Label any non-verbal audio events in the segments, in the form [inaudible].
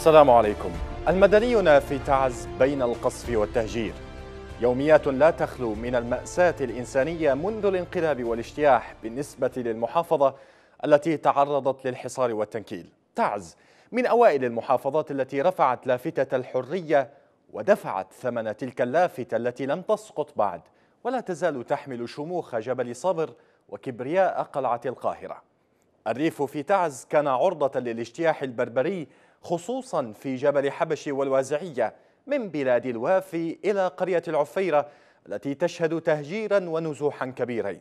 السلام عليكم. المدنيون في تعز بين القصف والتهجير. يوميات لا تخلو من المأساة الإنسانية منذ الانقلاب والاجتياح بالنسبة للمحافظة التي تعرضت للحصار والتنكيل. تعز من أوائل المحافظات التي رفعت لافتة الحرية ودفعت ثمن تلك اللافتة التي لم تسقط بعد ولا تزال تحمل شموخ جبل صبر وكبرياء قلعة القاهرة. الريف في تعز كان عرضة للاجتياح البربري خصوصا في جبل حبش والوازعية من بلاد الوافي إلى قرية العفيرة التي تشهد تهجيرا ونزوحا كبيرين.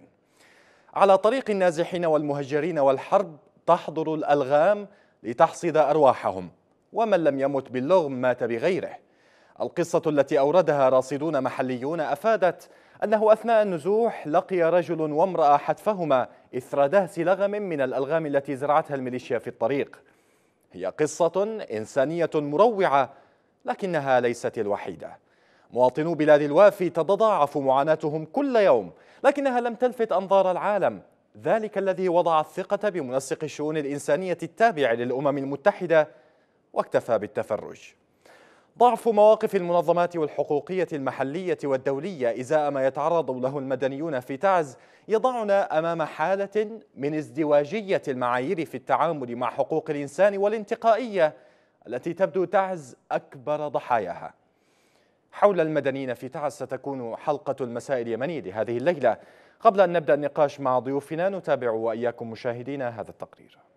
على طريق النازحين والمهجرين والحرب تحضر الألغام لتحصد أرواحهم ومن لم يمت باللغم مات بغيره. القصة التي أوردها راصدون محليون أفادت أنه أثناء النزوح لقي رجل وامرأة حتفهما إثر دهس لغم من الألغام التي زرعتها الميليشيا في الطريق. هي قصة إنسانية مروعة لكنها ليست الوحيدة. مواطنو بلاد الوافي تتضاعف معاناتهم كل يوم لكنها لم تلفت أنظار العالم. ذلك الذي وضع الثقة بمنسق الشؤون الإنسانية التابع للأمم المتحدة واكتفى بالتفرج. ضعف مواقف المنظمات والحقوقية المحلية والدولية. إزاء ما يتعرض له المدنيون في تعز يضعنا أمام حالة من ازدواجية المعايير في التعامل مع حقوق الإنسان والانتقائية التي تبدو تعز أكبر ضحاياها. حول المدنيين في تعز ستكون حلقة المساء اليمني لهذه الليلة. قبل أن نبدأ النقاش مع ضيوفنا نتابع وإياكم مشاهدينا هذا التقرير.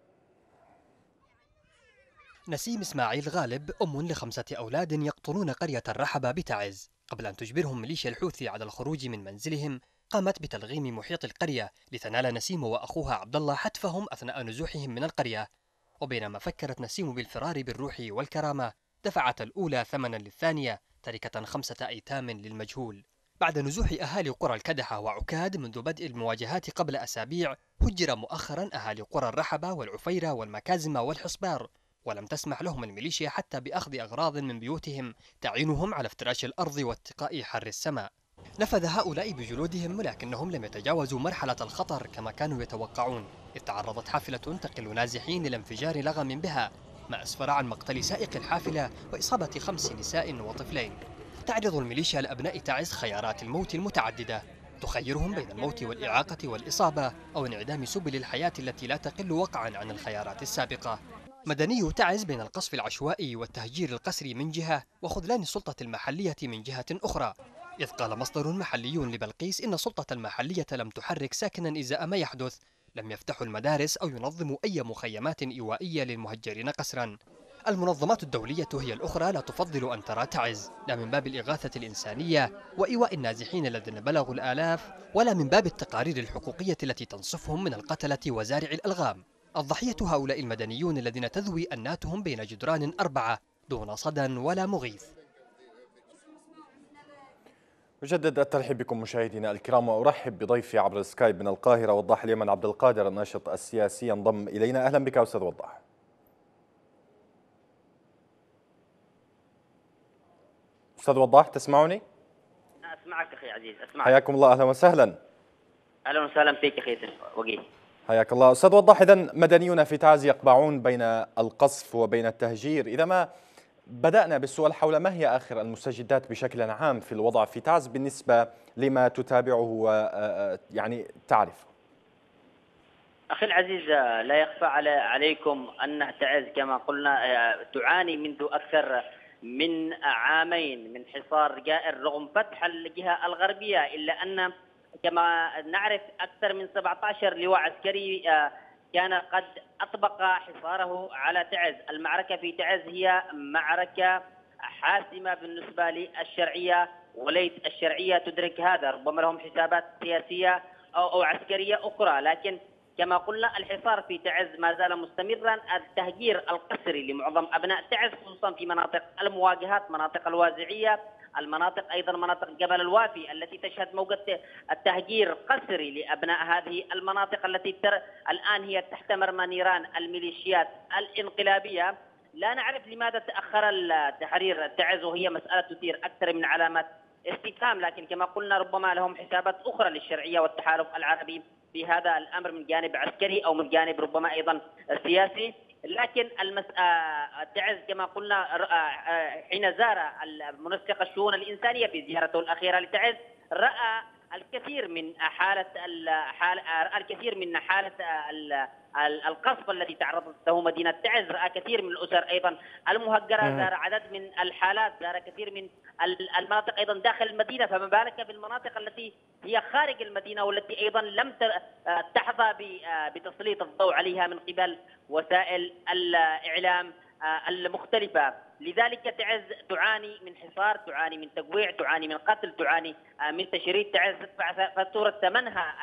نسيم إسماعيل غالب أم لخمسة أولاد يقطنون قرية الرحبة بتعز قبل أن تجبرهم ميليشيا الحوثي على الخروج من منزلهم قامت بتلغيم محيط القرية لتنال نسيم وأخوها عبد الله حتفهم أثناء نزوحهم من القرية. وبينما فكرت نسيم بالفرار بالروح والكرامة دفعت الأولى ثمنا للثانية تركة خمسة أيتام للمجهول. بعد نزوح أهالي قرى الكدحة وعكاد منذ بدء المواجهات قبل أسابيع هجر مؤخرا أهالي قرى الرحبة والعفيرة والمكازم والحصبار. ولم تسمح لهم الميليشيا حتى بأخذ أغراض من بيوتهم تعينهم على افتراش الأرض واتقاء حر السماء. نفذ هؤلاء بجلودهم ولكنهم لم يتجاوزوا مرحلة الخطر كما كانوا يتوقعون. إذ تعرضت حافلة تقل نازحين لانفجار لغم بها ما أسفر عن مقتل سائق الحافلة وإصابة خمس نساء وطفلين. تعرض الميليشيا لأبناء تعز خيارات الموت المتعددة. تخيرهم بين الموت والإعاقة والإصابة أو انعدام سبل الحياة التي لا تقل وقعا عن الخيارات السابقة. مدني تعز بين القصف العشوائي والتهجير القسري من جهة وخذلان السلطة المحلية من جهة أخرى. إذ قال مصدر محلي لبلقيس إن السلطة المحلية لم تحرك ساكنا إزاء ما يحدث. لم يفتحوا المدارس أو ينظموا أي مخيمات إيوائية للمهجرين قسرا. المنظمات الدولية هي الأخرى لا تفضل أن ترى تعز لا من باب الإغاثة الإنسانية وإيواء النازحين الذين بلغوا الآلاف ولا من باب التقارير الحقوقية التي تنصفهم من القتلة وزارع الألغام. الضحية هؤلاء المدنيون الذين تذوي أناتهم بين جدران أربعة دون صدى ولا مغيث. أجدد الترحيب بكم مشاهدينا الكرام وأرحب بضيفي عبر السكايب من القاهرة وضاح اليمن عبد القادر الناشط السياسي. ينضم إلينا. أهلا بك أستاذ وضاح. أستاذ وضاح تسمعني؟ أسمعك أخي عزيز أسمعك. حياكم الله. أهلا وسهلا. أهلا وسهلا فيك أخي وقيل. حياك الله. أستاذ وضح إذا مدنيون في تعز يقبعون بين القصف وبين التهجير. إذا ما بدأنا بالسؤال حول ما هي آخر المستجدات بشكل عام في الوضع في تعز بالنسبة لما تتابعه ويعني تعرف أخي العزيز لا يخفى على عليكم أن تعز كما قلنا تعاني منذ أكثر من عامين من حصار جائر رغم فتح الجهة الغربية إلا أن كما نعرف أكثر من 17 لواء عسكري كان قد أطبق حصاره على تعز. المعركة في تعز هي معركة حاسمة بالنسبة للشرعية وليت الشرعية تدرك هذا. ربما لهم حسابات سياسية أو, أو عسكرية أخرى. لكن كما قلنا الحصار في تعز ما زال مستمرا. التهجير القسري لمعظم أبناء تعز خصوصا في مناطق المواجهات مناطق الوازعية المناطق أيضا مناطق جبل الوافي التي تشهد موجة التهجير قسري لأبناء هذه المناطق التي تر الآن هي تحت مرمى نيران الميليشيات الانقلابية. لا نعرف لماذا تأخر التحرير تعز وهي مسألة تثير أكثر من علامات استفهام لكن كما قلنا ربما لهم حسابات أخرى للشرعية والتحالف العربي في هذا الأمر من جانب عسكري أو من جانب ربما أيضا سياسي. لكن المس... آه، تعز كما قلنا آه، حين زار المنسق الشؤون الإنسانية في زيارته الأخيرة لتعز رأى الكثير من حالة الكثير من حالة القصف الذي تعرضت له مدينة تعز رأى كثير من الأسر أيضا. المهجرة زار عدد من الحالات زار كثير من المناطق أيضا داخل المدينة. فما بالك بالمناطق التي هي خارج المدينة والتي أيضا لم تحظى بتسليط الضوء عليها من قبل وسائل الإعلام المختلفة. لذلك تعز تعاني من حصار تعاني من تقويع تعاني من قتل تعاني من تشريد. تعز تدفع فاتورة ثمنها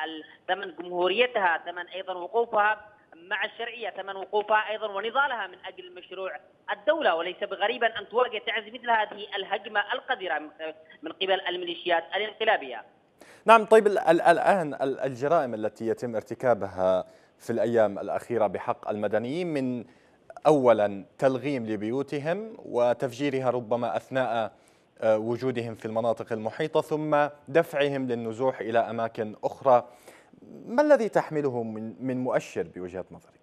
ثمن جمهوريتها ثمن أيضا وقوفها. مع الشرعية ثمن وقوفها أيضا ونضالها من أجل مشروع الدولة وليس بغريبا أن تواجه تعز مثل هذه الهجمة القذرة من قبل الميليشيات الانقلابية. نعم طيب الآن الجرائم التي يتم ارتكابها في الأيام الأخيرة بحق المدنيين من اولا تلغيم لبيوتهم وتفجيرها ربما أثناء آه، وجودهم في المناطق المحيطة ثم دفعهم للنزوح إلى أماكن أخرى. ما الذي تحمله من من مؤشر بوجهة نظرك؟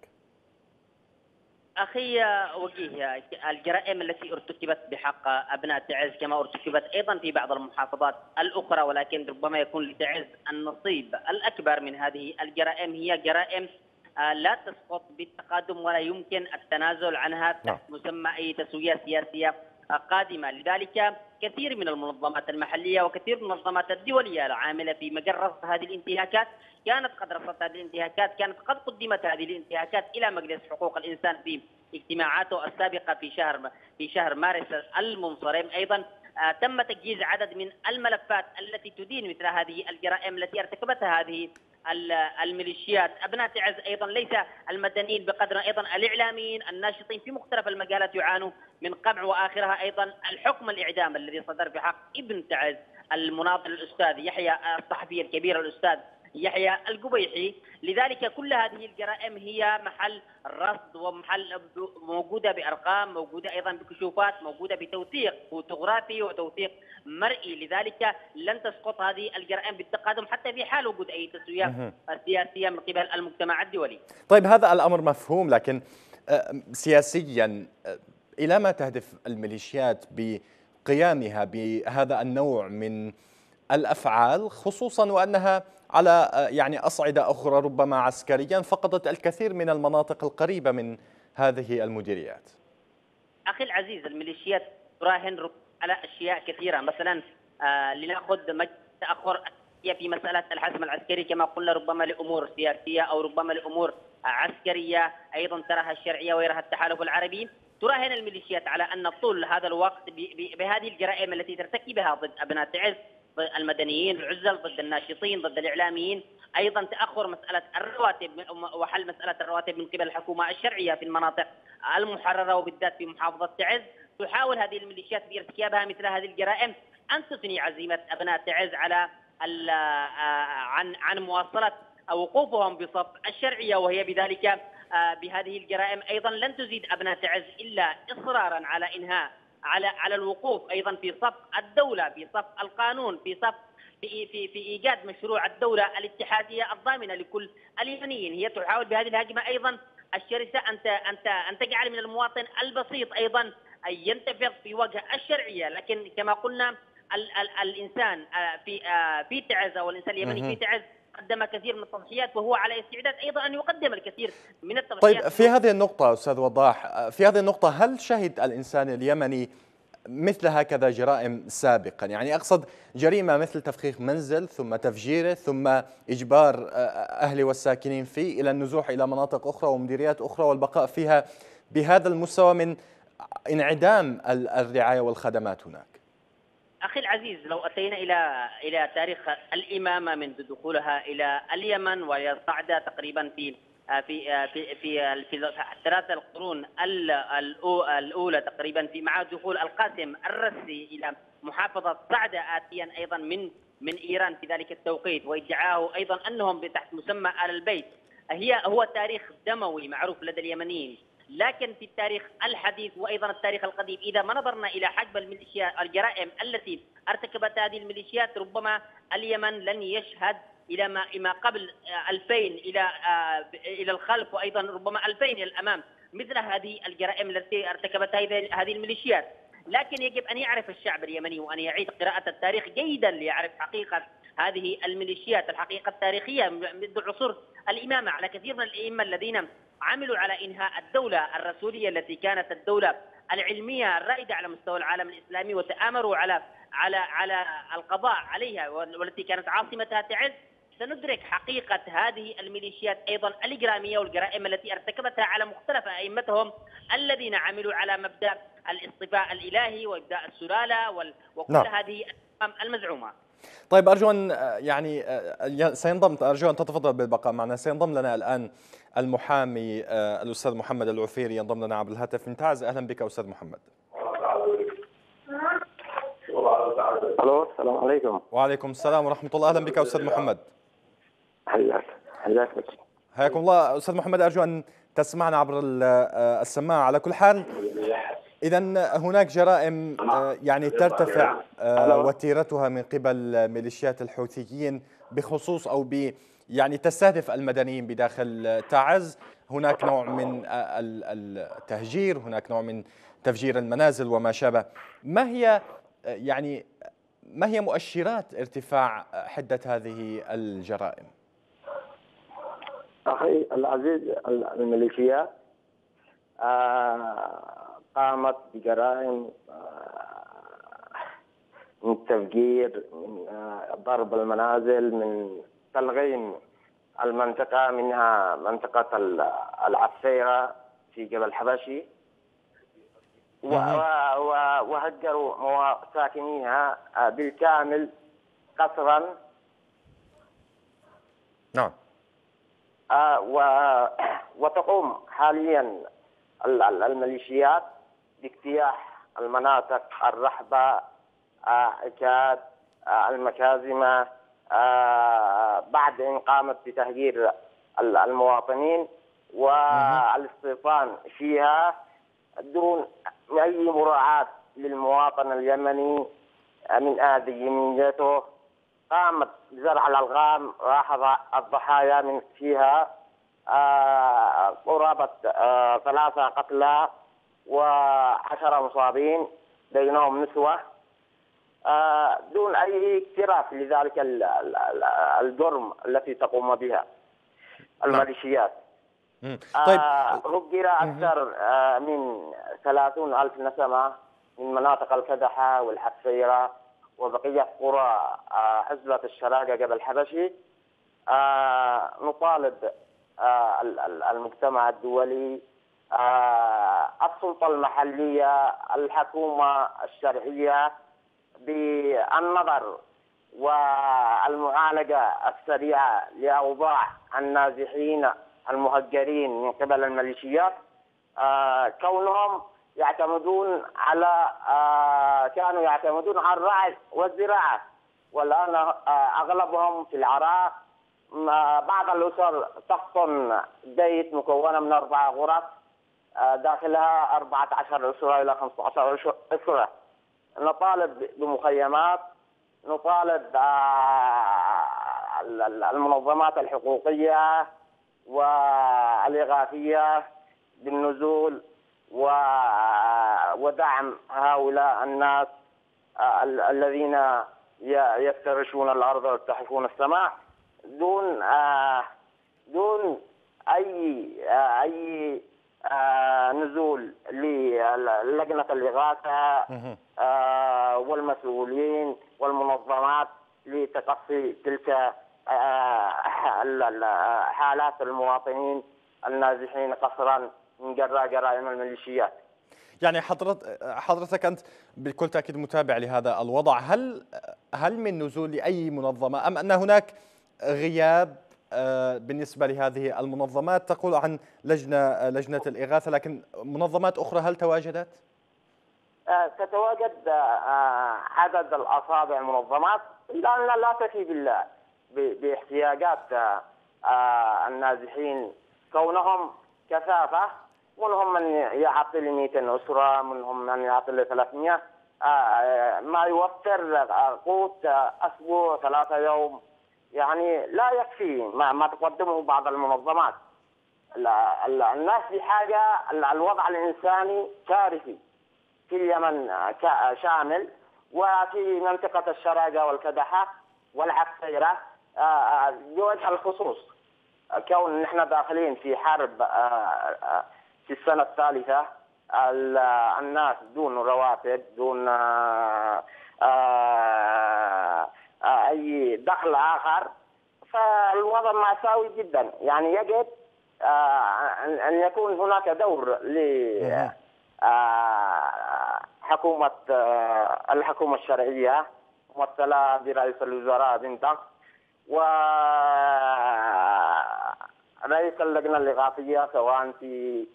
أخي وجيه الجرائم التي ارتكبت بحق أبناء تعز كما ارتكبت أيضا في بعض المحافظات الأخرى ولكن ربما يكون لتعز النصيب الأكبر من هذه الجرائم هي جرائم آه، لا تسقط بالتقادم ولا يمكن التنازل عنها تحت نعم. مسمى أي تسوية سياسية قادمة، لذلك كثير من المنظمات المحلية وكثير من المنظمات الدوليه العاملة في مجال رصد هذه الانتهاكات كانت قد رصدت هذه الانتهاكات، كانت قد قدمت هذه الانتهاكات إلى مجلس حقوق الإنسان في اجتماعاته السابقة في شهر في شهر مارس المنصرم، أيضا آه، تم تجهيز عدد من الملفات التي تدين مثل هذه الجرائم التي ارتكبتها هذه الميليشيات. أبناء تعز أيضا ليس المدنيين بقدر أيضا الإعلاميين الناشطين في مختلف المجالات يعانوا من قمع وآخرها أيضا الحكم الإعدام الذي صدر بحق ابن تعز المناضل الأستاذ يحيى الصحفي الكبير الأستاذ يحيى القبيحي. لذلك كل هذه الجرائم هي محل رصد ومحل موجودة بأرقام موجودة أيضا بكشوفات موجودة بتوثيق فوتوغرافي وتوثيق مرئي. لذلك لن تسقط هذه الجرائم بالتقادم حتى في حال وجود أي تسوية سياسية من قبل المجتمع الدولي. طيب هذا الأمر مفهوم لكن آه، سياسيا آه، إلى ما تهدف الميليشيات بقيامها بهذا النوع من الأفعال خصوصا وأنها على يعني أصعدة أخرى ربما عسكريا فقدت الكثير من المناطق القريبة من هذه المديريات. أخي العزيز الميليشيات تراهن على أشياء كثيرة. مثلا آه لنأخذ تأخر في مسألة الحزم العسكري كما قلنا ربما لأمور سياسية أو ربما لأمور عسكرية. أيضا تراها الشرعية ويراها التحالف العربي. تراهن الميليشيات على أن طول هذا الوقت بهذه الجرائم التي ترتكبها ضد أبناء تعز المدنيين العزل ضد الناشطين ضد الإعلاميين. أيضا تأخر مسألة الرواتب وحل مسألة الرواتب من قبل الحكومة الشرعية في المناطق المحررة وبالذات في محافظة تعز. تحاول هذه الميليشيات بارتكابها مثل هذه الجرائم أن تثني عزيمة أبناء تعز على عن عن مواصلة وقوفهم بصف الشرعية وهي بذلك بهذه الجرائم. أيضا لن تزيد أبناء تعز إلا اصرارا على إنهاء على على الوقوف أيضا في صف الدولة في صف القانون في صف في في في إيجاد مشروع الدولة الاتحادية الضامنة لكل اليمنيين. هي تحاول بهذه الهجمة أيضا الشرسة أن أن أن تجعل من المواطن البسيط أيضا أن ينتفض في وجه الشرعية. لكن كما قلنا ال ال الإنسان آه، في آه، في تعز أو الانسان اليمني في تعز قدم كثير من التضحيات وهو على استعداد أيضا أن يقدم الكثير من التضحيات. طيب في هذه النقطة أستاذ وضاح في هذه النقطة هل شهد الإنسان اليمني مثل هكذا جرائم سابقا؟ يعني أقصد جريمة مثل تفخيخ منزل ثم تفجيره ثم إجبار أهل والساكنين فيه إلى النزوح إلى مناطق أخرى ومديريات أخرى والبقاء فيها. بهذا المستوى من انعدام الرعاية والخدمات هناك. أخي العزيز لو أتينا إلى إلى تاريخ الإمامة منذ دخولها إلى اليمن وهي صعدة تقريبا في في في في في القرون الأولى تقريبا في مع دخول القاسم الرسي إلى محافظة صعدة اتيا أيضا من من إيران في ذلك التوقيت وادعاه أيضا أنهم تحت مسمى آل البيت. هي هو تاريخ دموي معروف لدى اليمنيين. لكن في التاريخ الحديث وأيضا التاريخ القديم إذا ما نظرنا إلى حجم الميليشيا الجرائم التي ارتكبت هذه الميليشيات ربما اليمن لن يشهد إلى ما ما قبل 2000 إلى آه، إلى الخلف وأيضا ربما 2000 إلى الأمام مثل هذه الجرائم التي ارتكبتها هذه الميليشيات. لكن يجب أن يعرف الشعب اليمني وأن يعيد قراءة التاريخ جيدا ليعرف حقيقة هذه الميليشيات الحقيقة التاريخية منذ عصور الإمامة على كثير من الأئمة الذين عملوا على إنهاء الدولة الرسولية التي كانت الدولة العلمية الرائدة على مستوى العالم الإسلامي وتآمروا على على على القضاء عليها والتي كانت عاصمتها تعز. سندرك حقيقة هذه الميليشيات أيضا الإجرامية والجرائم التي ارتكبتها على مختلف أئمتهم الذين عملوا على مبدأ الاصطفاء الإلهي وإبداء السلالة وكل نعم. هذه المزعومة. طيب أرجو أن يعني سينضم أرجو أن تتفضل بالبقاء معنا. سينضم لنا الآن المحامي آه، الأستاذ محمد العفيري ينضم لنا عبر الهاتف. من تعز أهلا بك أستاذ محمد. ألو السلام عليكم. وعليكم السلام ورحمة الله. أهلا بك أستاذ محمد. حياك حياك حياكم الله. أستاذ محمد أرجو أن تسمعنا عبر آه، السماعه على كل حال اذا هناك جرائم آه، يعني ترتفع وتيرتها من قبل ميليشيات الحوثيين بخصوص أو ب يعني تستهدف المدنيين بداخل تعز. هناك نوع من التهجير هناك نوع من تفجير المنازل وما شابه. ما هي يعني ما هي مؤشرات ارتفاع حدة هذه الجرائم؟ أخي العزيز الميليشيات آه، قامت بجرائم آه، من التفجير من آه، ضرب المنازل من تلغيم المنطقة منها منطقة العفيرة في جبل حبشي. وهجروا ساكنيها بالكامل قصرا. نعم. آه، وتقوم حاليا الميليشيات باجتياح المناطق الرحبة آه، عكاد آه، المكازمة بعد إن قامت بتهجير المواطنين والاستيطان فيها دون أي مراعاة للمواطن اليمني من آدميته قامت بزرع الألغام لاحظ الضحايا من فيها آه، قرابة آه، ثلاثة قتلى وعشرة مصابين بينهم نسوة. آه، دون أي اكتراث لذلك الجرم التي تقوم بها. الميليشيات. طيب. هجر أكثر من ثلاثون ألف نسمة من مناطق الكدحة والحفيرة وبقية قرى آه، حزبة الشراقة قبل حبشي. آه، نطالب آه، المجتمع الدولي السلطة المحلية الحكومة الشرعية بالنظر والمعالجة السريعة لأوضاع النازحين المهجرين من قبل الميليشيات كونهم يعتمدون على آه، كانوا يعتمدون على الرعي والزراعة. والآن آه، أغلبهم في العراق بعض الأسر تسكن بيت مكونة من أربع غرف آه، داخلها 14 أسرة إلى 15 أسرة. نطالب بمخيمات نطالب المنظمات الحقوقية والإغاثية بالنزول ودعم هؤلاء الناس آه، الذين يفترشون الأرض ويفتحون السماء دون آه، دون آه، أي نزول للجنة الإغاثة والمسؤولين والمنظمات لتقصي تلك حالات المواطنين النازحين قصرا من جراء جرائم الميليشيات. يعني حضرت حضرتك أنت بكل تأكيد متابع لهذا الوضع. هل هل من نزول لاي منظمة أم أن هناك غياب آه، بالنسبة لهذه المنظمات؟ تقول عن لجنة لجنة الإغاثة لكن منظمات أخرى هل تواجدت؟ آه، تتواجد آه، عدد الأصابع المنظمات. الا انها لا تفي بإحتياجات النازحين. كونهم كثافة منهم من يعطي لي 200 أسرة منهم من يعطي لي 300 آه، ما يوفر قوت أسبوع ثلاثة يوم. يعني لا يكفي ما, ما تقدمه بعض المنظمات. الناس بحاجة الوضع الإنساني كارثي في اليمن شامل وفي منطقة الشراقة والكدحة والعسيره بوجه الخصوص. كون نحن داخلين في حرب في السنة الثالثة الناس دون رواتب دون أي دخل آخر فالوضع مأساوي جدا. يعني يجب ان يكون هناك دور ل حكومة الحكومة الشرعية ممثلة برئيس الوزراء بنتق و رئيس اللجنة الإغاثية سواء في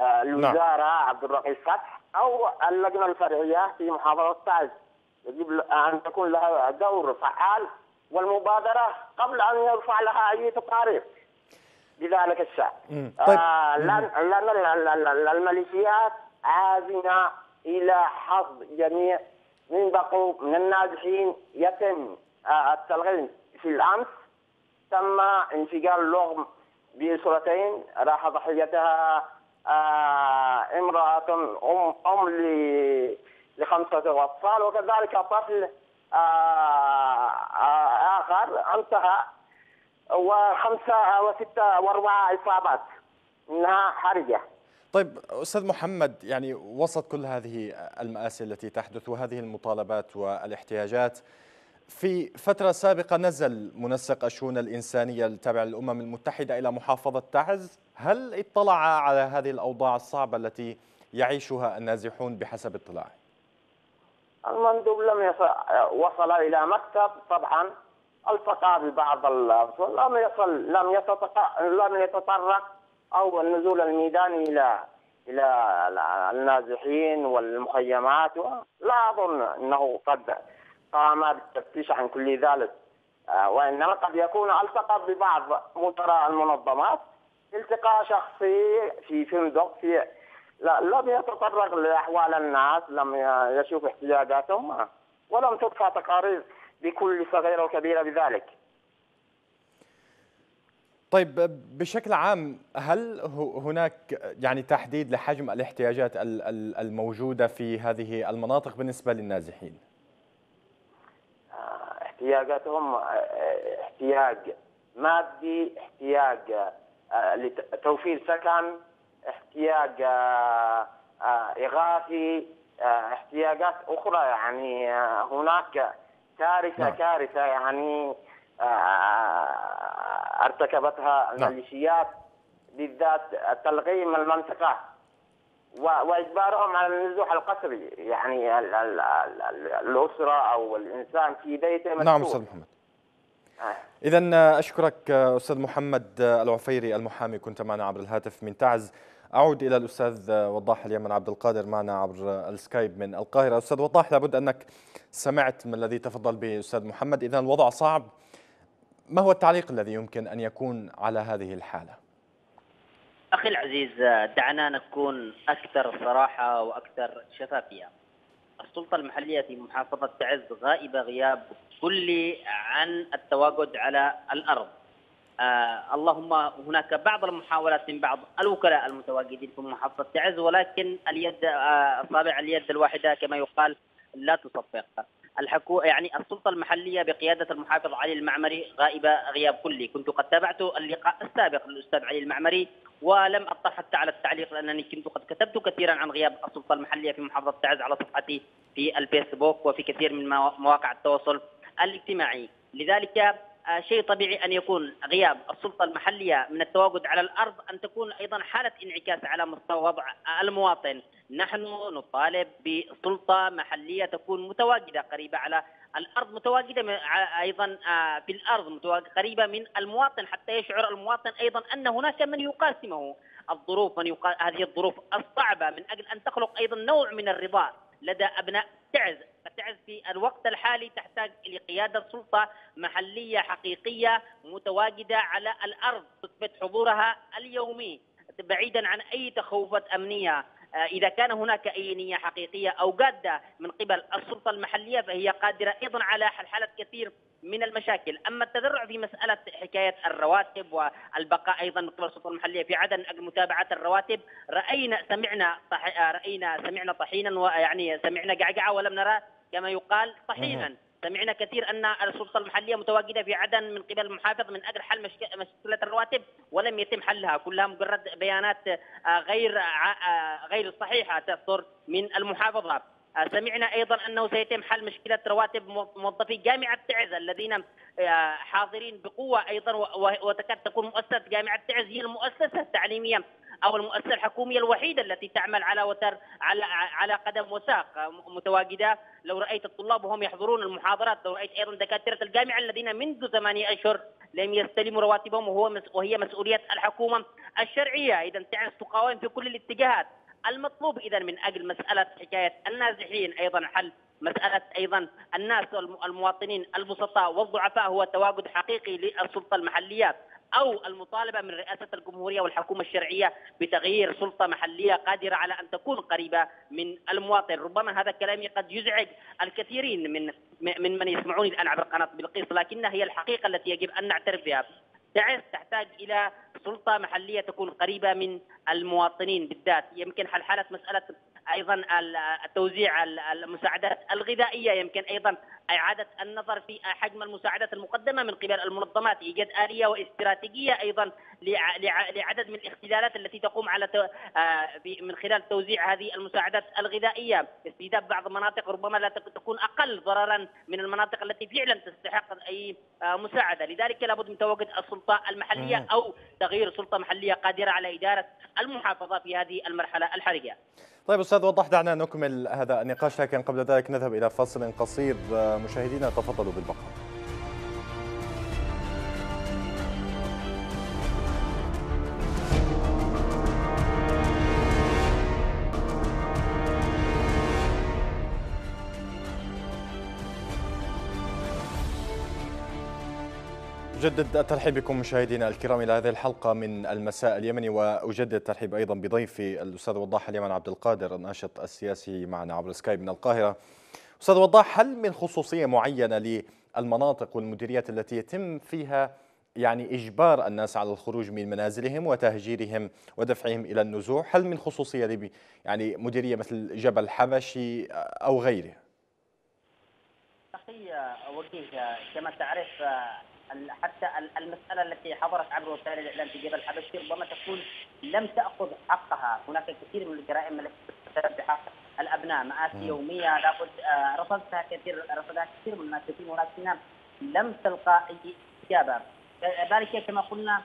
الوزارة عبد الرقيب فتح أو اللجنة الفرعية في محافظة تعز يجب أن تكون لها دور فعال والمبادرة قبل أن يرفع لها أي تقارير. بذلك الشأن. طيب. آه لأن الميليشيات عازمة إلى حظ جميع من بقوا من النازحين يتم آه التلغين في الأمس. تم انفجار لغم بأسرتين راح ضحيتها آه امرأة أم أم لخمسة أطفال وكذلك طفل آه آخر انتهى وخمسة وستة وأربعة إصابات منها حرجة. طيب أستاذ محمد يعني وسط كل هذه المآسي التي تحدث وهذه المطالبات والاحتياجات في فترة سابقة نزل منسق الشؤون الإنسانية التابع للأمم المتحدة إلى محافظة تعز هل اطلع على هذه الأوضاع الصعبة التي يعيشها النازحون بحسب اطلاعي؟ المندوب لم يصل وصل إلى مكتب طبعا التقى ببعض لم يصل لم يتطرق أو النزول الميداني إلى إلى النازحين والمخيمات لا أظن إنه قد قام بالتفتيش عن كل ذلك وإنما قد يكون ألتقى ببعض مدراء المنظمات التقاء شخصي في فندق في لا لم يتطرق لأحوال الناس لم يشوف احتياجاتهم ولم تدفع تقارير بكل صغيرة وكبيرة بذلك. طيب بشكل عام هل هناك يعني تحديد لحجم الاحتياجات الموجودة في هذه المناطق بالنسبة للنازحين؟ احتياجاتهم احتياج مادي، احتياج لتوفير سكن، احتياج إغاثي احتياجات أخرى يعني هناك كارثة نعم. كارثة يعني ارتكبتها الميليشيات بالذات تلغيم المنطقة وإجبارهم على النزوح القسري. يعني الأسرة أو الإنسان في بيته مسؤول. نعم أستاذ محمد. إذا أشكرك أستاذ محمد العفيري المحامي كنت معنا عبر الهاتف من تعز. أعود إلى الأستاذ وضاح اليمن عبد القادر معنا عبر السكايب من القاهرة. أستاذ وضاح لابد أنك سمعت ما الذي تفضل به أستاذ محمد. إذا الوضع صعب. ما هو التعليق الذي يمكن أن يكون على هذه الحالة؟ أخي العزيز دعنا نكون أكثر صراحة وأكثر شفافية. السلطة المحلية في محافظة تعز غائبة غياب كلي عن التواجد على الأرض. آه اللهم هناك بعض المحاولات من بعض الوكلاء المتواجدين في محافظة تعز ولكن اليد آه أصابع اليد الواحدة كما يقال لا تصفق. الحكو يعني السلطة المحلية بقيادة المحافظ علي المعمري غائبة غياب كلي. كنت قد تابعت اللقاء السابق للأستاذ علي المعمري ولم أطلع حتى على التعليق لأنني كنت قد كتبت كثيرا عن غياب السلطة المحلية في محافظة تعز على صفحتي في الفيسبوك وفي كثير من مواقع التواصل الاجتماعي. لذلك شيء طبيعي أن يكون غياب السلطة المحلية من التواجد على الأرض أن تكون أيضا حالة انعكاس على مستوى وضع المواطن، نحن نطالب بسلطة محلية تكون متواجدة قريبة على الأرض متواجدة أيضا في الأرض قريبة من المواطن حتى يشعر المواطن أيضا أن هناك من يقاسمه. الظروف من يقا... هذه الظروف الصعبة من أجل أن تخلق أيضا نوع من الرضا. لدى أبناء تعز تعز في الوقت الحالي تحتاج لقيادة سلطة محلية حقيقية متواجدة على الأرض تثبت حضورها اليومي بعيدا عن أي تخوفات أمنية. إذا كان هناك أي نية حقيقية أو جادة من قبل السلطة المحلية فهي قادرة أيضا على حلحلة كثير من المشاكل. أما التذرع في مسألة حكاية الرواتب والبقاء أيضا من قبل السلطة المحلية في عدم متابعة الرواتب رأينا سمعنا رأينا سمعنا طحينا ويعني سمعنا قعقعة ولم نرى كما يقال طحينا. سمعنا كثير أن السلطه المحليه متواجدة في عدن من قبل المحافظ من أجل حل مشكلة الرواتب ولم يتم حلها. كلها مجرد بيانات آه، غير آه، غير صحيحة تصدر من المحافظة. آه، سمعنا أيضا أنه سيتم حل مشكلة رواتب موظفي جامعة تعز الذين حاضرين بقوة أيضا وتكاد تكون مؤسسة جامعة تعز هي المؤسسة التعليمية. أو المؤسسة الحكومية الوحيدة التي تعمل على وتر على على قدم وساق. متواجدة لو رأيت الطلاب وهم يحضرون المحاضرات لو رأيت أيضا دكاترة الجامعة الذين منذ ثمانية أشهر لم يستلموا رواتبهم وهو وهي مسؤولية الحكومة الشرعية. اذا تعز تقاوم في كل الاتجاهات. المطلوب اذا من أجل مسألة حكاية النازحين أيضا حل مسألة أيضا الناس المواطنين البسطاء والضعفاء هو تواجد حقيقي للسلطة المحلية. أو المطالبة من رئاسة الجمهورية والحكومة الشرعية بتغيير سلطة محلية قادرة على أن تكون قريبة من المواطن، ربما هذا الكلام قد يزعج الكثيرين من من من يسمعوني الآن عبر قناة بلقيس لكنها هي الحقيقة التي يجب أن نعترف بها. تعز تحتاج إلى سلطة محلية تكون قريبة من المواطنين بالذات، يمكن حل حالة مسألة أيضا توزيع المساعدات الغذائية يمكن أيضا إعادة النظر في حجم المساعدات المقدمة من قبل المنظمات ايجاد آلية واستراتيجية أيضا لعدد من الاختلالات التي تقوم على آه، من خلال توزيع هذه المساعدات الغذائية. استهداف بعض المناطق ربما لا تكون أقل ضررا من المناطق التي فعلا تستحق أي آه، مساعدة. لذلك لابد من تواجد السلطة المحلية أو تغيير سلطة محلية قادرة على إدارة المحافظة في هذه المرحلة الحرجه طيب أستاذ وضح دعنا نكمل هذا النقاش لكن قبل ذلك نذهب إلى فصل قصير. مشاهدينا تفضلوا بالبقاء. أجدد الترحيب بكم مشاهدينا الكرام إلى هذه الحلقة من المساء اليمني وأجدد الترحيب أيضا بضيفي الأستاذ وضاح اليمن عبد القادر الناشط السياسي معنا عبر سكايب من القاهرة. أستاذ وضاح هل من خصوصية معينة للمناطق والمديريات التي يتم فيها يعني إجبار الناس على الخروج من منازلهم وتهجيرهم ودفعهم إلى النزوح؟ هل من خصوصية يعني مديرية مثل جبل حبشي أو غيره؟ كما تعرف حتى المسألة التي حضرت عبر وسائل الإعلام في جبل حبشي ربما تكون لم تأخذ حقها، هناك الكثير من الجرائم التي ترتكب بحق الأبناء، مآسي يومية لابد آه، رصدتها كثير رصدها كثير من الناشطين ولكنها لم تلقى أي استجابه، ذلك كما قلنا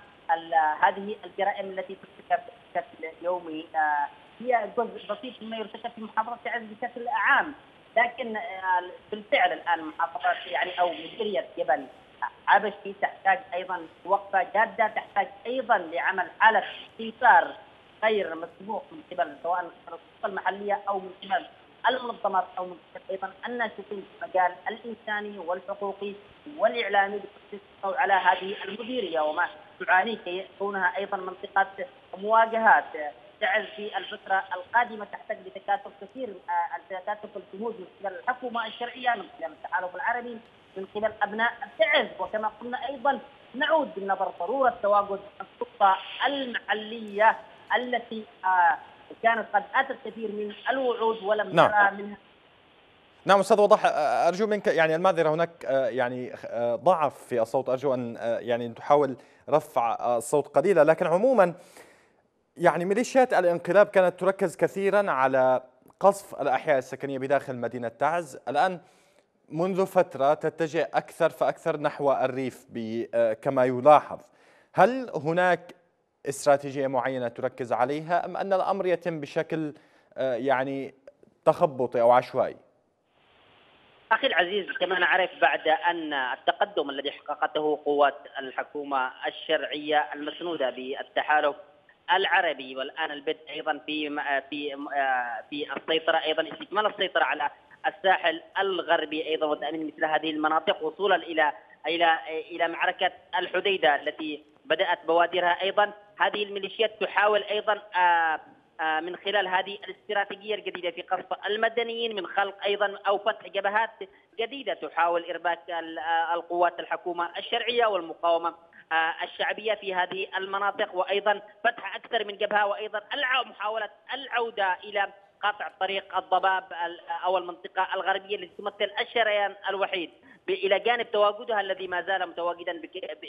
هذه الجرائم التي ترتكب بشكل يومي آه، هي جزء بسيط مما يرتكب في محافظة تعز بشكل عام، لكن آه، بالفعل الآن محافظه يعني أو مديرية جبل حبشي تحتاج أيضا وقفة جادة تحتاج أيضا لعمل حاله استيثار غير مسبوق من قبل سواء المحلية أو من قبل المنظمات أو من قبل أيضا الناشطين في المجال الإنساني والحقوقي والإعلامي للتسلط على هذه المديرية. وما تعاني كونها أيضا منطقة مواجهات. تعز في الفترة القادمة تحتاج لتكاتف كثير آه، تكاتف الجهود من قبل الحكومة الشرعية من قبل التحالف العربي من قبل أبناء التعز وكما قلنا أيضا نعود بالنظر ضرورة تواجد السلطة المحلية التي آه، كانت قد أتت كثير من الوعود ولم نعم. نرى منها. نعم أستاذ وضح آه، أرجو منك يعني المعذره هناك آه، يعني ضعف في الصوت. أرجو أن يعني تحاول رفع الصوت قليلا. لكن عموما يعني ميليشيات الانقلاب كانت تركز كثيرا على قصف الأحياء السكنية بداخل مدينة تعز. الآن منذ فترة تتجه أكثر فأكثر نحو الريف آه، كما يلاحظ. هل هناك استراتيجية معينة تركز عليها أم أن الأمر يتم بشكل آه، يعني تخبطي أو عشوائي؟ أخي العزيز كما نعرف بعد أن التقدم الذي حققته قوات الحكومة الشرعية المسنودة بالتحالف العربي والآن البدء أيضا في في آه، في السيطرة أيضا استكمال السيطرة على الساحل الغربي أيضا وتامين مثل هذه المناطق وصولا إلى إلى إلى معركة الحديدة التي بدأت بوادرها أيضا. هذه الميليشيات تحاول أيضا آه، آه، من خلال هذه الاستراتيجية الجديدة في قصف المدنيين من خلق أيضا أو فتح جبهات جديدة تحاول إرباك آه، القوات الحكومة الشرعية والمقاومة آه، الشعبية في هذه المناطق. وأيضا فتح أكثر من جبهة وأيضا محاولة العودة إلى قطع طريق الضباب أو المنطقة الغربية التي تمثل الشريان الوحيد إلى جانب تواجدها الذي ما زال متواجدا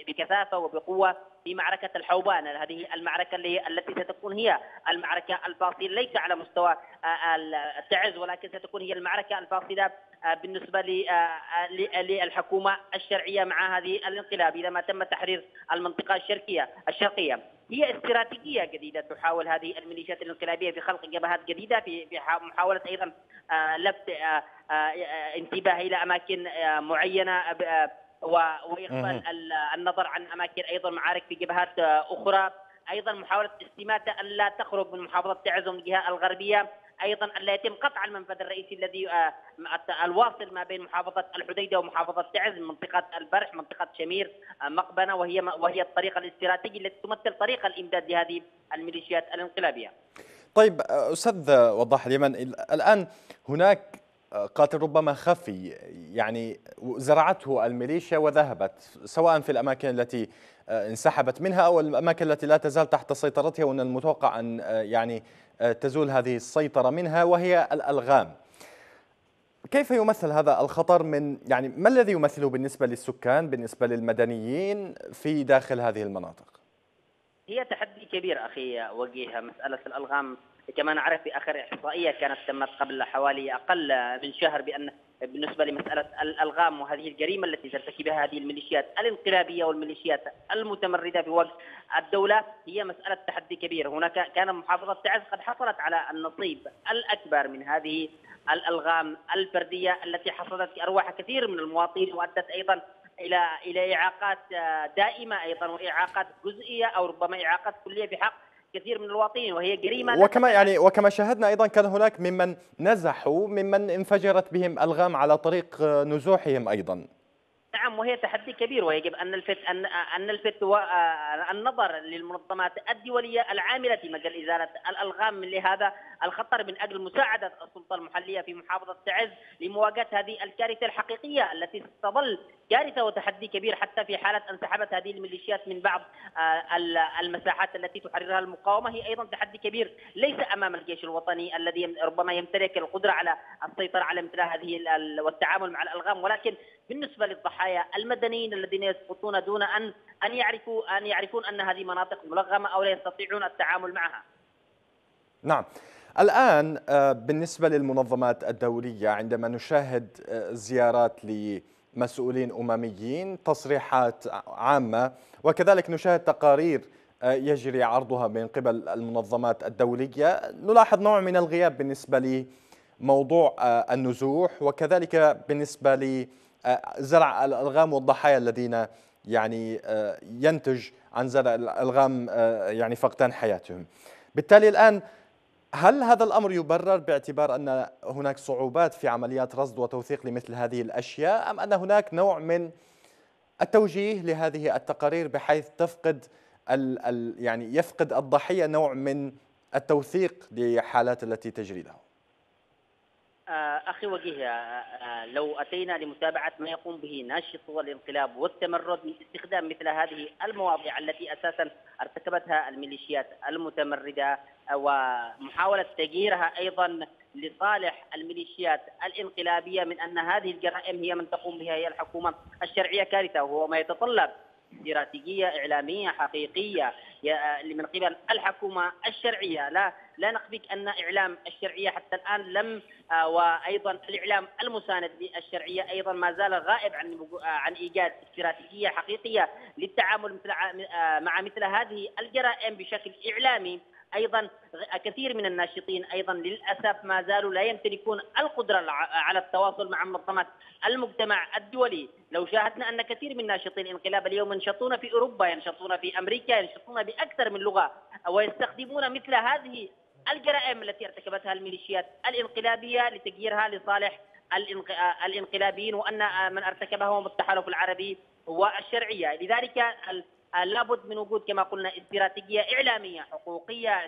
بكثافة وبقوة في معركة الحوبان، هذه المعركة التي ستكون هي المعركة الفاصلة ليس على مستوى آه، التعز ولكن ستكون هي المعركة الفاصلة آه، بالنسبة آه، للحكومة الشرعية مع هذه الانقلاب إذا ما تم تحرير المنطقة الشرقية الشرقية. هي استراتيجية جديدة تحاول هذه الميليشيات الانقلابية في خلق جبهات جديدة في محاولة أيضا لفت انتباه إلى أماكن معينة واغفال النظر عن أماكن أيضا معارك في جبهات أخرى. أيضا محاولة استماته أن لا تخرج من محافظة تعز من الجهة الغربية. أيضا الا يتم قطع المنفذ الرئيسي الذي آه، الواصل ما بين محافظة الحديدة ومحافظة تعز منطقة البرح منطقة شمير آه، مقبنة وهي وهي الطريق الاستراتيجي التي تمثل طريق الإمداد لهذه الميليشيات الانقلابية. طيب أستاذ وضاح اليمن الآن هناك قاتل ربما خفي يعني زرعته الميليشيا وذهبت سواء في الأماكن التي انسحبت منها أو الأماكن التي لا تزال تحت سيطرتها وأن المتوقع أن يعني تزول هذه السيطرة منها وهي الألغام. كيف يمثل هذا الخطر من يعني ما الذي يمثله بالنسبة للسكان بالنسبة للمدنيين في داخل هذه المناطق؟ هي تحدي كبير أخي وجيه مسألة الألغام. كما نعرف في آخر إحصائية كانت تمت قبل حوالي أقل من شهر بأن بالنسبة لمسألة الألغام وهذه الجريمة التي ترتكبها هذه الميليشيات الانقلابية والميليشيات المتمردة في وقت الدولة هي مسألة تحدي كبير، هناك كان محافظة تعز قد حصلت على النصيب الأكبر من هذه الألغام الفردية التي حصلت أرواح كثير من المواطنين وأدت أيضا إلى إلى إعاقات دائمة أيضا وإعاقات جزئية أو ربما إعاقات كلية في حق كثير من الواطنين وهي جريمه وكما يعني وكما شاهدنا أيضا كان هناك ممن نزحوا ممن انفجرت بهم ألغام على طريق نزوحهم أيضا. نعم وهي تحدي كبير ويجب أن نلفت أن أن نلفت آه، النظر للمنظمات الدولية العاملة في مجال إزالة الألغام لهذا الخطر من أجل مساعدة السلطة المحلية في محافظة تعز لمواجهة هذه الكارثة الحقيقية التي ستظل كارثة وتحدي كبير حتى في حالة انسحبت هذه الميليشيات من بعض آه، المساحات التي تحررها المقاومة. هي أيضا تحدي كبير ليس أمام الجيش الوطني الذي ربما يمتلك القدرة على السيطرة على مثل هذه والتعامل مع الألغام ولكن بالنسبة للضحايا المدنيين الذين يسقطون دون ان أن يعرفوا أن يعرفون أن هذه مناطق ملغمة أو لا يستطيعون التعامل معها. نعم. الآن آه، بالنسبة للمنظمات الدولية عندما نشاهد آه، زيارات لمسؤولين أمميين تصريحات عامة وكذلك نشاهد تقارير آه، يجري عرضها من قبل المنظمات الدولية نلاحظ نوع من الغياب بالنسبة لموضوع النزوح وكذلك بالنسبة زرع الألغام والضحايا الذين يعني آه، ينتج عن زرع الألغام آه، يعني فقدان حياتهم. بالتالي الآن هل هذا الأمر يبرر باعتبار أن هناك صعوبات في عمليات رصد وتوثيق لمثل هذه الأشياء أم أن هناك نوع من التوجيه لهذه التقارير بحيث تفقد ال ال يعني يفقد الضحية نوع من التوثيق لحالات التي تجري له؟ آه، أخي وجيه آه، آه، لو أتينا لمتابعة ما يقوم به ناشطو الانقلاب والتمرد من استخدام مثل هذه المواضيع التي أساسا ارتكبتها الميليشيات المتمردة ومحاولة تغييرها أيضا لصالح الميليشيات الانقلابية من أن هذه الجرائم هي من تقوم بها هي الحكومة الشرعية كارثة وهو ما يتطلب استراتيجية إعلامية حقيقية. من قبل الحكومة الشرعية. لا لا نخفيك أن إعلام الشرعية حتى الآن لم آه، وأيضا الإعلام المساند للشرعية أيضا ما زال غائب عن آه، عن إيجاد استراتيجية حقيقية للتعامل آه، مع مثل هذه الجرائم بشكل إعلامي. أيضا كثير من الناشطين أيضا للأسف ما زالوا لا يمتلكون القدرة على التواصل مع منظمات المجتمع الدولي، لو شاهدنا أن كثير من ناشطي الانقلاب اليوم ينشطون في أوروبا، ينشطون في أمريكا، ينشطون بأكثر من لغة ويستخدمون مثل هذه الجرائم التي ارتكبتها الميليشيات الانقلابية لتغييرها لصالح الانقلابيين وأن من ارتكبها هم التحالف العربي والشرعيه، لذلك لابد من وجود كما قلنا استراتيجية إعلامية حقوقية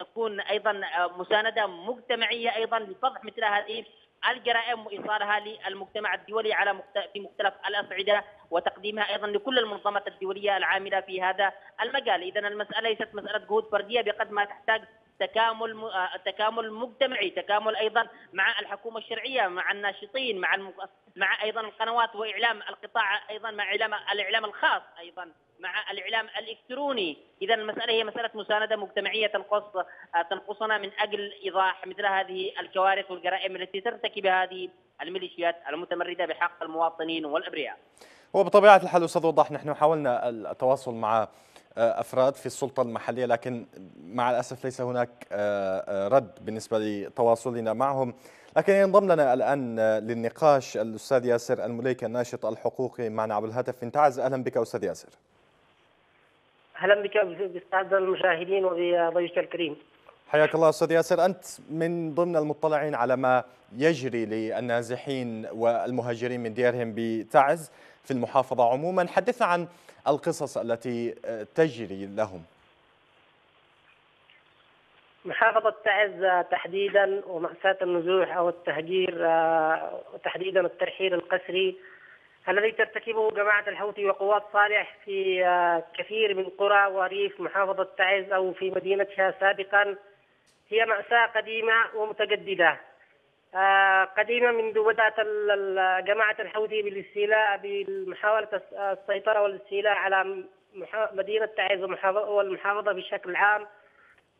تكون أيضا مساندة مجتمعية أيضا لفضح مثل هذه الجرائم وإيصالها للمجتمع الدولي على في مختلف الأصعدة وتقديمها أيضا لكل المنظمات الدولية العاملة في هذا المجال، اذا المسألة ليست مسألة جهود فردية بقد ما تحتاج تكامل آه، تكامل مجتمعي، تكامل أيضا مع الحكومة الشرعية، مع الناشطين، مع مع أيضا القنوات وإعلام القطاع أيضا مع اعلام الإعلام الخاص أيضا مع الإعلام الإلكتروني، اذا المساله هي مسألة مساندة مجتمعية تنقص آه، تنقصنا من أجل إيضاح مثل هذه الكوارث والجرائم التي ترتكبها هذه الميليشيات المتمردة بحق المواطنين والأبرياء. هو بطبيعة الحال أستاذ وضح نحن حاولنا التواصل مع آه، أفراد في السلطة المحلية لكن مع الأسف ليس هناك آه، رد بالنسبة لتواصلنا معهم لكن ينضم لنا الآن للنقاش الأستاذ ياسر المليك الناشط الحقوقي معنا عبر الهاتف من تعز أهلا بك أستاذ ياسر. أهلا بك بالساده المشاهدين وبضيفك الكريم. حياك الله أستاذ ياسر أنت من ضمن المطلعين على ما يجري للنازحين والمهاجرين من ديارهم بتعز في المحافظة عموما حدثنا عن القصص التي تجري لهم. محافظة تعز تحديدا ومأساة النزوح أو التهجير وتحديدا الترحيل القسري الذي ترتكبه جماعة الحوثي وقوات صالح في آه، كثير من قرى وريف محافظة تعز أو في مدينتها سابقا هي مأساة قديمة ومتجددة آه، قديمة منذ بدأت جماعة الحوثي بالاستيلاء بمحاولة السيطرة والاستيلاء على مدينة تعز والمحافظة بشكل عام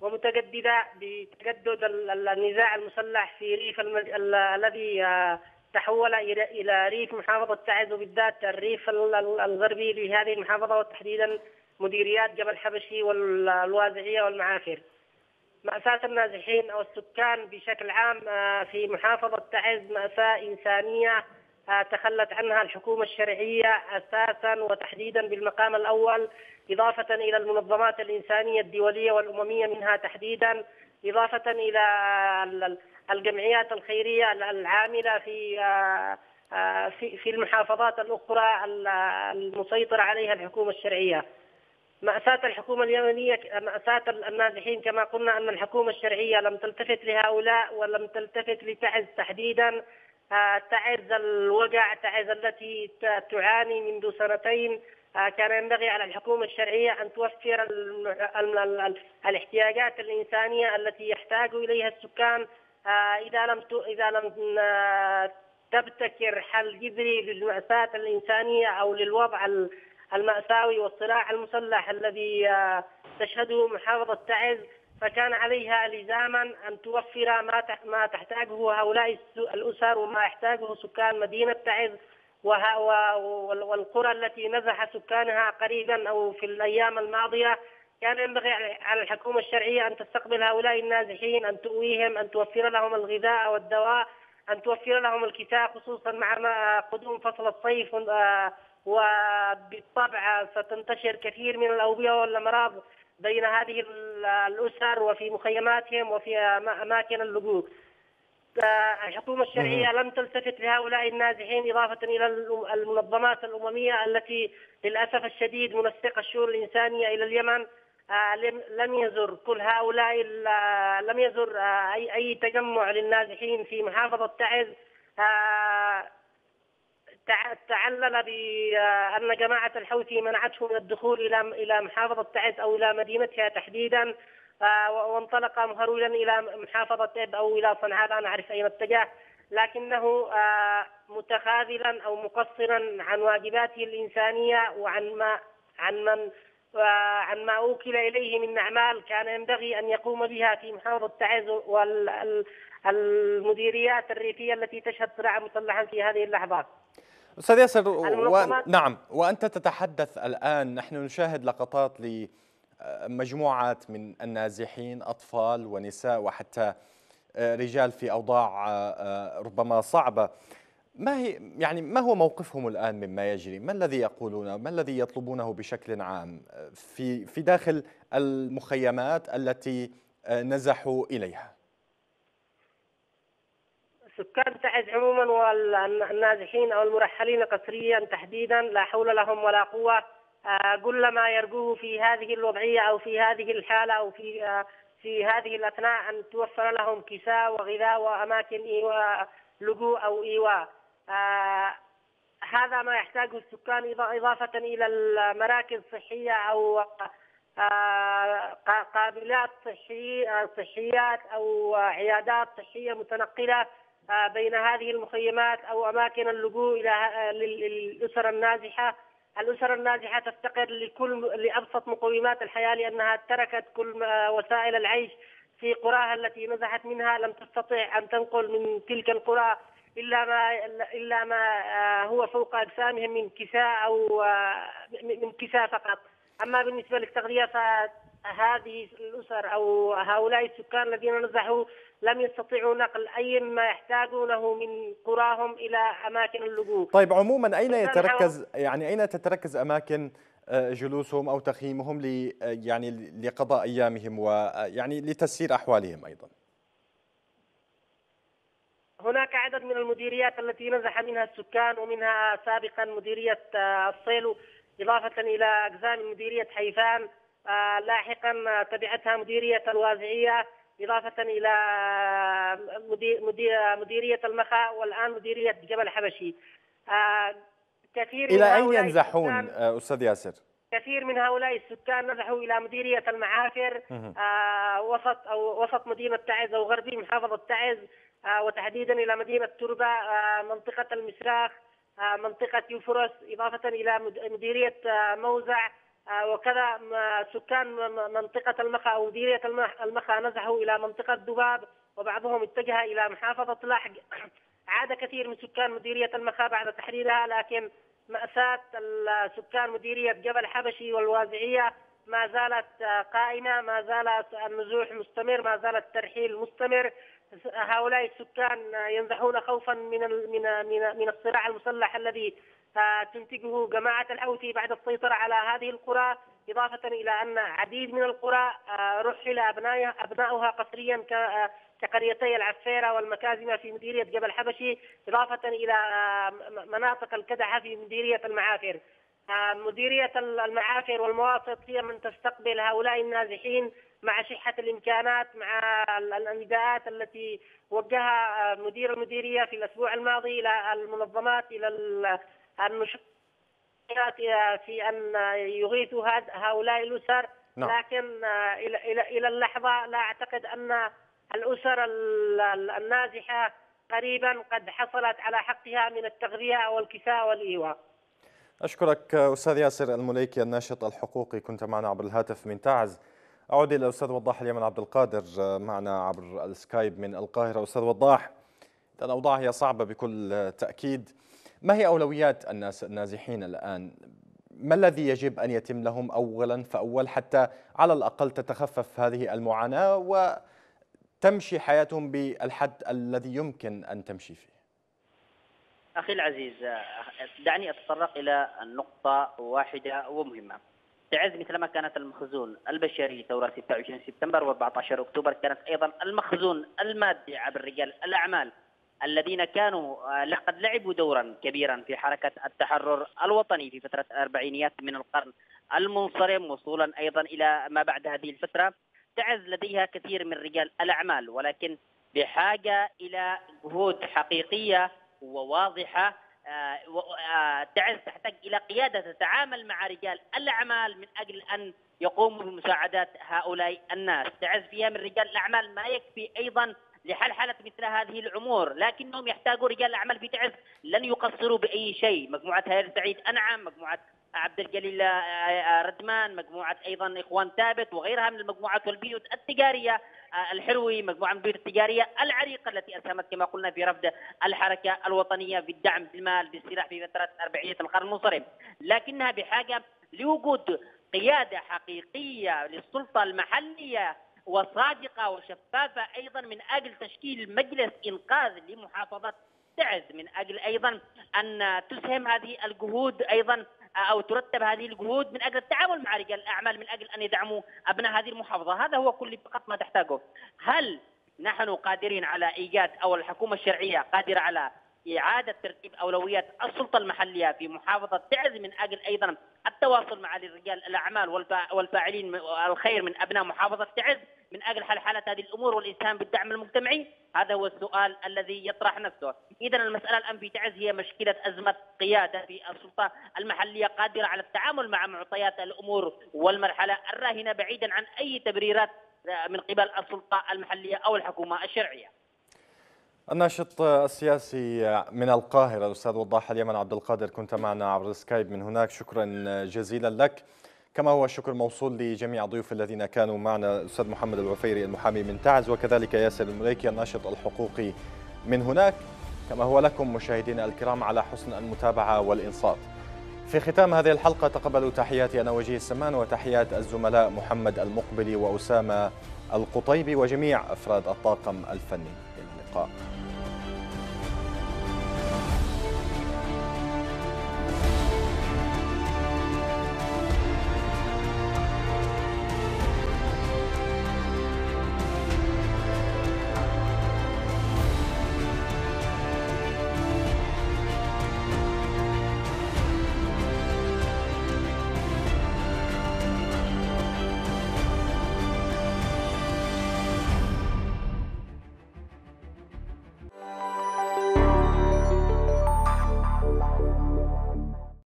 ومتجددة بتجدد النزاع المسلح في ريف الذي آه، تحول إلى ريف محافظة تعز وبالذات الريف الغربي لهذه المحافظة وتحديدا مديريات جبل حبشي والوازعيه والمعافر. مأساة النازحين أو السكان بشكل عام آه، في محافظة تعز مأساة إنسانية آه، تخلت عنها الحكومة الشرعية أساسا وتحديدا بالمقام الأول إضافة إلى المنظمات الإنسانية الدولية والأممية منها تحديدا إضافة إلى الجمعيات الخيرية العاملة في آه، في في المحافظات الأخرى المسيطره عليها الحكومة الشرعية. مأساة الحكومة اليمنية مأساة النازحين كما قلنا أن الحكومة الشرعية لم تلتفت لهؤلاء ولم تلتفت لتعز تحديدا. آه، تعز الوجع تعز التي تعاني منذ سنتين. كان ينبغي على الحكومة الشرعية أن توفر الاحتياجات الإنسانية التي يحتاج إليها السكان. آه، إذا لم إذا لم آه، تبتكر حل جذري للمأساة الإنسانية أو للوضع المأساوي والصراع المسلح الذي آه، تشهده محافظة تعز فكان عليها لزاما أن توفر ما ما تحتاجه هؤلاء الأسر وما يحتاجه سكان مدينة تعز والقرى التي نزح سكانها قريبا أو في الأيام الماضية. كان ينبغي على الحكومة الشرعية أن تستقبل هؤلاء النازحين أن تؤويهم أن توفر لهم الغذاء والدواء أن توفر لهم الكتاب خصوصا مع قدوم فصل الصيف آه، وبالطبع ستنتشر كثير من الأوبئة والأمراض بين هذه الأسر وفي مخيماتهم وفي أماكن اللجوء. آه، الحكومة الشرعية لم تلتفت لهؤلاء النازحين إضافة إلى المنظمات الأممية التي للأسف الشديد منسقة الشؤون الإنسانية إلى اليمن. آه، لم يزر كل هؤلاء لم يزر آه، اي أي تجمع للنازحين في محافظة تعز. آه، تعلل بان جماعة الحوثي منعته من الدخول إلى إلى محافظة تعز أو إلى مدينتها تحديدا وانطلق مهرولا إلى محافظة اب أو إلى صنعاء لا نعرف اين اتجه لكنه متخاذلا أو مقصرا عن واجباته الإنسانية وعن ما عن من وعن ما أوكل إليه من أعمال كان ينبغي أن يقوم بها في محافظة تعز والمديريات الريفية التي تشهد صراعا مسلحا في هذه اللحظات. أستاذ ياسر و... نعم وأنت تتحدث الآن نحن نشاهد لقطات لمجموعات من النازحين أطفال ونساء وحتى رجال في أوضاع ربما صعبة ما هي يعني ما هو موقفهم الآن مما يجري؟ ما الذي يقولون؟ ما الذي يطلبونه بشكل عام في في داخل المخيمات التي نزحوا إليها؟ سكان تعز عموما والنازحين أو المرحلين قسريا تحديدا لا حول لهم ولا قوة. كل ما يرجوه في هذه الوضعية أو في هذه الحالة أو في في هذه الأثناء أن توفر لهم كساء وغذاء وأماكن إيواء لجوء أو إيواء. هذا ما يحتاجه السكان إضافة إلى المراكز الصحية أو قابلات صحيات أو عيادات صحية متنقلة. بين هذه المخيمات أو أماكن اللجوء إلى للأسر النازحة الأسر النازحة تفتقر لكل لأبسط مقومات الحياة لأنها تركت كل وسائل العيش في قراها التي نزحت منها. لم تستطع أن تنقل من تلك القرى إلا ما إلا ما هو فوق أجسامهم من كساء أو من كساء فقط. أما بالنسبة للتغذية فهذه الأسر أو هؤلاء السكان الذين نزحوا لم يستطيعوا نقل أي ما يحتاجونه من قراهم إلى أماكن اللجوء. طيب عموما أين يتركز يعني أين تتركز أماكن آه، جلوسهم أو تخييمهم ل آه، يعني لقضاء أيامهم ويعني لتسيير أحوالهم أيضا؟ هناك عدد من المديريات التي نزح منها السكان ومنها سابقا مديرية آه، الصيلو إضافة إلى أقسام مديرية حيفان لاحقا تبعتها مديرية الوازعية إضافة إلى مدير مديرية المخا والآن مديرية جبل حبشي آه، كثير إلى أين ينزحون آه، أستاذ ياسر؟ كثير من هؤلاء السكان نزحوا إلى مديرية المعافر آه وسط أو وسط مدينة تعز أو غربي محافظة تعز وتحديدا إلى مدينة تربة منطقة المسراخ منطقة يوفرس إضافة إلى مديرية موزع وكذا سكان منطقة المخا أو مديرية المخا نزحوا إلى منطقة دباب وبعضهم اتجه إلى محافظة لاحق. [coughs] عاد كثير من سكان مديرية المخا بعد تحريرها لكن مأساة سكان مديرية جبل حبشي والوازعية ما زالت قائمة ما زال النزوح مستمر ما زال الترحيل مستمر. هؤلاء السكان ينزحون خوفا من من من الصراع المسلح الذي تنتجه جماعة الحوثي بعد السيطرة على هذه القرى إضافة إلى أن عديد من القرى آه، رحل أبنائها, أبنائها قسريا آه، كقريتي العفيرة والمكازمة في مديرية جبل حبشي إضافة إلى آه، مناطق الكدحة في مديرية المعافر. مديرية المعافر والمواسط هي من تستقبل هؤلاء النازحين مع شحة الإمكانات مع النداءات التي وجهها مدير المديرية في الأسبوع الماضي إلى المنظمات إلى المشكلات في أن يغيثوا هؤلاء الأسر نعم. لكن إلى إلى إلى اللحظة لا أعتقد أن الأسر النازحة قريبا قد حصلت على حقها من التغذية والكساء والإيواء. أشكرك أستاذ ياسر المليكي الناشط الحقوقي كنت معنا عبر الهاتف من تعز. أعود إلى الاستاذ وضاح اليمن عبد القادر معنا عبر السكايب من القاهرة أستاذ وضاح الأوضاع هي صعبة بكل تأكيد. ما هي أولويات الناس النازحين الآن؟ ما الذي يجب أن يتم لهم أولا فأول حتى على الأقل تتخفف هذه المعاناة وتمشي حياتهم بالحد الذي يمكن أن تمشي فيه؟ أخي العزيز دعني أتطرق إلى نقطة واحدة ومهمة. تعز مثلما كانت المخزون البشري ثورة 26 سبتمبر و14 أكتوبر كانت أيضا المخزون المادي عبر رجال الأعمال. الذين كانوا آه، لقد لعبوا دورا كبيرا في حركة التحرر الوطني في فترة الأربعينيات من القرن المنصرم وصولا أيضا إلى ما بعد هذه الفترة. تعز لديها كثير من رجال الأعمال ولكن بحاجة إلى جهود حقيقية وواضحة آه، آه، تعز تحتاج إلى قيادة تتعامل مع رجال الأعمال من أجل أن يقوموا بمساعدة هؤلاء الناس. تعز فيها من رجال الأعمال ما يكفي أيضا لحلحلة مثل هذه الأمور لكنهم يحتاجوا رجال الأعمال في تعز لن يقصروا بأي شيء. مجموعة هير سعيد أنعم مجموعة عبد الجليل آه، آه، ردمان مجموعة أيضا إخوان ثابت وغيرها من المجموعات والبيوت التجارية آه، الحلوي مجموعة من البيوت التجارية العريقة التي أسهمت كما قلنا في رفض الحركة الوطنية في الدعم بالمال بالسلاح في فترة أربعية القرن المنصرم. لكنها بحاجة لوجود قيادة حقيقية للسلطة المحلية وصادقة وشفافة أيضا من أجل تشكيل مجلس إنقاذ لمحافظة تعز من أجل أيضا أن تسهم هذه الجهود أيضا أو ترتب هذه الجهود من أجل التعامل مع رجال الأعمال من أجل أن يدعموا أبناء هذه المحافظة. هذا هو كل فقط ما تحتاجه. هل نحن قادرين على إيجاد أو الحكومة الشرعية قادرة على إعادة ترتيب أولويات السلطة المحلية في محافظة تعز من أجل أيضا التواصل مع رجال الأعمال والفاعلين الخير من أبناء محافظة تعز من أجل حل حالة هذه الأمور والإسهام بالدعم المجتمعي. هذا هو السؤال الذي يطرح نفسه. إذا المسألة الآن في تعز هي مشكلة أزمة قيادة في السلطة المحلية قادرة على التعامل مع معطيات الأمور والمرحلة الراهنة بعيدا عن أي تبريرات من قبل السلطة المحلية أو الحكومة الشرعية. الناشط السياسي من القاهرة الأستاذ وضاح اليمن عبد القادر كنت معنا عبر السكايب من هناك. شكرا جزيلا لك. كما هو الشكر موصول لجميع الضيوف الذين كانوا معنا الأستاذ محمد الوفيري المحامي من تعز وكذلك ياسر المليكي الناشط الحقوقي من هناك. كما هو لكم مشاهدينا الكرام على حسن المتابعة والإنصات. في ختام هذه الحلقة تقبلوا تحياتي أنا وجيه السمان وتحيات الزملاء محمد المقبلي وأسامة القطيبي وجميع أفراد الطاقم الفني. إلى اللقاء.